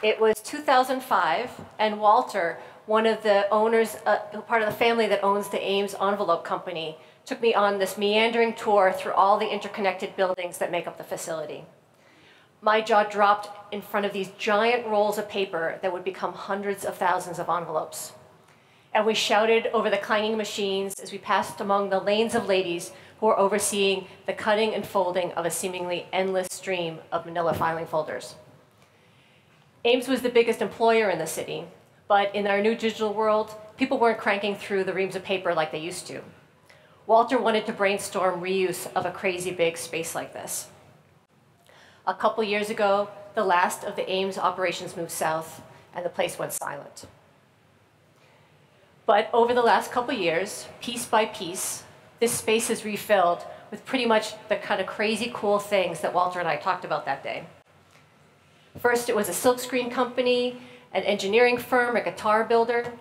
It was 2005, and Walter, one of the owners, uh, part of the family that owns the Ames Envelope Company, took me on this meandering tour through all the interconnected buildings that make up the facility. My jaw dropped in front of these giant rolls of paper that would become hundreds of thousands of envelopes. And we shouted over the clanging machines as we passed among the lanes of ladies who were overseeing the cutting and folding of a seemingly endless stream of manila filing folders. Ames was the biggest employer in the city, but in our new digital world, people weren't cranking through the reams of paper like they used to. Walter wanted to brainstorm reuse of a crazy big space like this. A couple years ago, the last of the Ames operations moved south, and the place went silent. But over the last couple years, piece by piece, this space is refilled with pretty much the kind of crazy cool things that Walter and I talked about that day. First, it was a silkscreen company, an engineering firm, a guitar builder.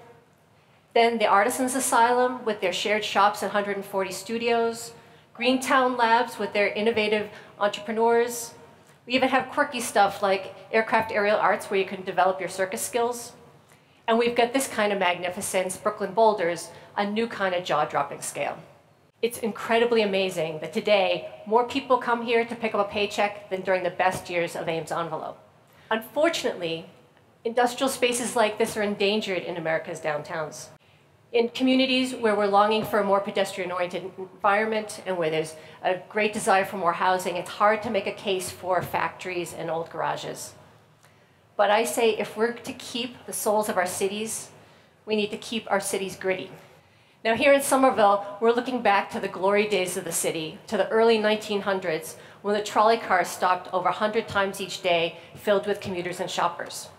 Then the Artisan's Asylum with their shared shops and 140 studios. Greentown Labs with their innovative entrepreneurs. We even have quirky stuff like aircraft aerial arts where you can develop your circus skills. And we've got this kind of magnificence, Brooklyn Boulders, a new kind of jaw-dropping scale. It's incredibly amazing that today more people come here to pick up a paycheck than during the best years of Ames Envelope. Unfortunately, industrial spaces like this are endangered in America's downtowns. In communities where we're longing for a more pedestrian-oriented environment and where there's a great desire for more housing, it's hard to make a case for factories and old garages. But I say if we're to keep the souls of our cities, we need to keep our cities gritty. Now here in Somerville, we're looking back to the glory days of the city, to the early 1900s, when the trolley cars stopped over 100 times each day, filled with commuters and shoppers.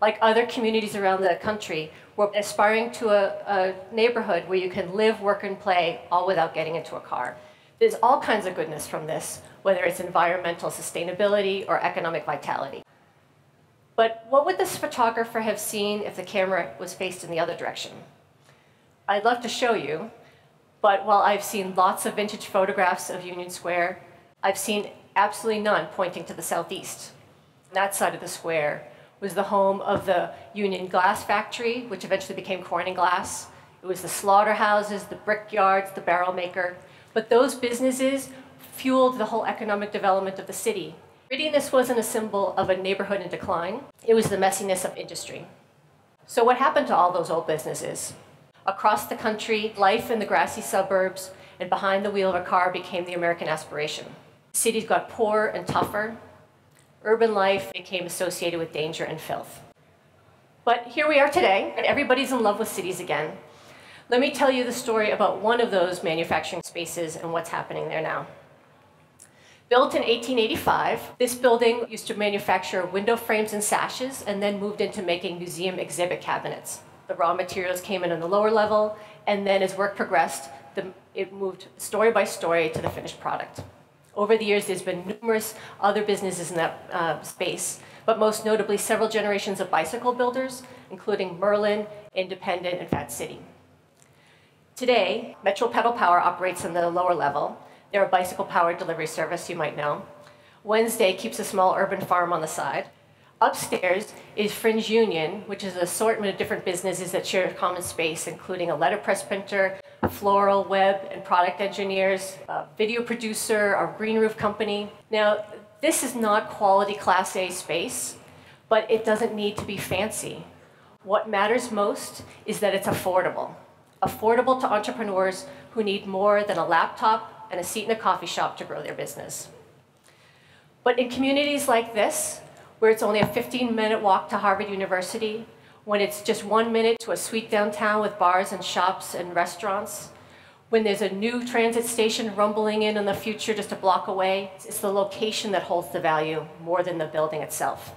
Like other communities around the country, we're aspiring to a, a neighborhood where you can live, work, and play all without getting into a car. There's all kinds of goodness from this, whether it's environmental sustainability or economic vitality. But what would this photographer have seen if the camera was faced in the other direction? I'd love to show you, but while I've seen lots of vintage photographs of Union Square, I've seen absolutely none pointing to the southeast. That side of the square was the home of the Union Glass Factory, which eventually became Corning Glass. It was the slaughterhouses, the brickyards, the barrel maker. But those businesses fueled the whole economic development of the city. Grittiness wasn't a symbol of a neighborhood in decline. It was the messiness of industry. So what happened to all those old businesses? Across the country, life in the grassy suburbs and behind the wheel of a car became the American aspiration. Cities got poorer and tougher. Urban life became associated with danger and filth. But here we are today, and everybody's in love with cities again. Let me tell you the story about one of those manufacturing spaces and what's happening there now. Built in 1885, this building used to manufacture window frames and sashes and then moved into making museum exhibit cabinets. The raw materials came in on the lower level, and then as work progressed, the, it moved story by story to the finished product. Over the years, there's been numerous other businesses in that uh, space, but most notably several generations of bicycle builders, including Merlin, Independent, and Fat City. Today, Metro Pedal Power operates in the lower level. They're a bicycle powered delivery service, you might know. Wednesday keeps a small urban farm on the side. Upstairs is Fringe Union, which is an assortment of different businesses that share a common space, including a letterpress printer, floral, web, and product engineers, a video producer, our green roof company. Now, this is not quality Class A space, but it doesn't need to be fancy. What matters most is that it's affordable. Affordable to entrepreneurs who need more than a laptop and a seat in a coffee shop to grow their business. But in communities like this, where it's only a 15 minute walk to Harvard University, when it's just one minute to a sweet downtown with bars and shops and restaurants, when there's a new transit station rumbling in in the future just a block away, it's the location that holds the value more than the building itself.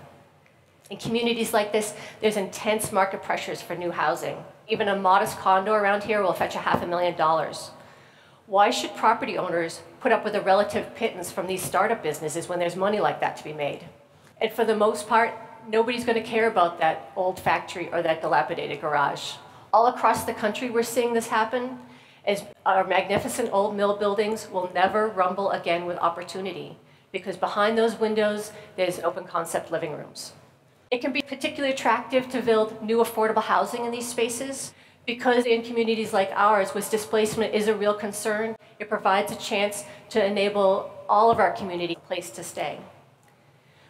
In communities like this, there's intense market pressures for new housing. Even a modest condo around here will fetch a half a million dollars. Why should property owners put up with a relative pittance from these startup businesses when there's money like that to be made? And for the most part, nobody's going to care about that old factory or that dilapidated garage. All across the country, we're seeing this happen as our magnificent old mill buildings will never rumble again with opportunity because behind those windows, there's open concept living rooms. It can be particularly attractive to build new affordable housing in these spaces because in communities like ours, where displacement is a real concern, it provides a chance to enable all of our community a place to stay.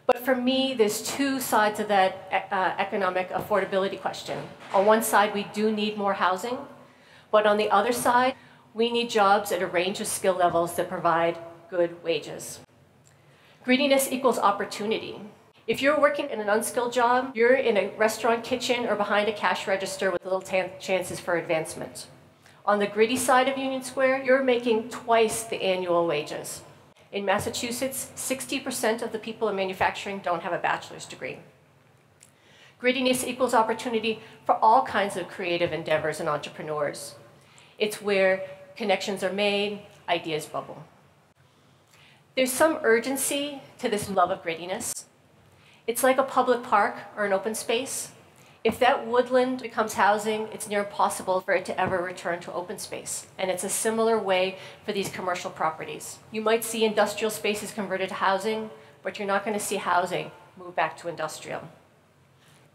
But for me, there's two sides of that uh, economic affordability question. On one side, we do need more housing, but on the other side, we need jobs at a range of skill levels that provide good wages. Greediness equals opportunity. If you're working in an unskilled job, you're in a restaurant kitchen or behind a cash register with little chances for advancement. On the greedy side of Union Square, you're making twice the annual wages. In Massachusetts, 60% of the people in manufacturing don't have a bachelor's degree. Grittiness equals opportunity for all kinds of creative endeavors and entrepreneurs. It's where connections are made, ideas bubble. There's some urgency to this love of grittiness. It's like a public park or an open space. If that woodland becomes housing, it's near impossible for it to ever return to open space. And it's a similar way for these commercial properties. You might see industrial spaces converted to housing, but you're not going to see housing move back to industrial.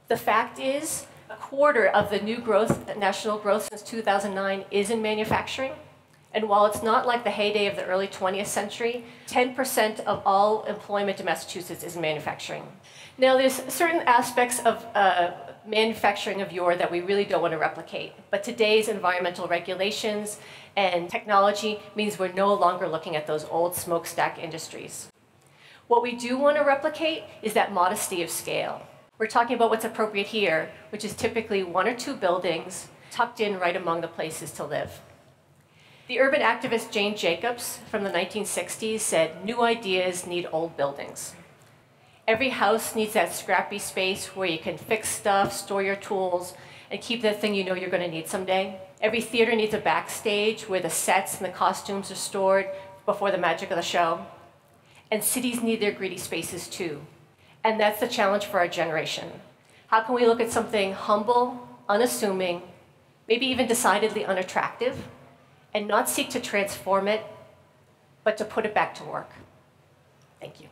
The fact is, a quarter of the new growth, national growth since 2009 is in manufacturing. And while it's not like the heyday of the early 20th century, 10% of all employment in Massachusetts is in manufacturing. Now, there's certain aspects of uh, manufacturing of yore that we really don't want to replicate. But today's environmental regulations and technology means we're no longer looking at those old smokestack industries. What we do want to replicate is that modesty of scale. We're talking about what's appropriate here, which is typically one or two buildings tucked in right among the places to live. The urban activist Jane Jacobs from the 1960s said, new ideas need old buildings. Every house needs that scrappy space where you can fix stuff, store your tools, and keep that thing you know you're going to need someday. Every theater needs a backstage where the sets and the costumes are stored before the magic of the show. And cities need their greedy spaces too. And that's the challenge for our generation. How can we look at something humble, unassuming, maybe even decidedly unattractive, and not seek to transform it, but to put it back to work? Thank you.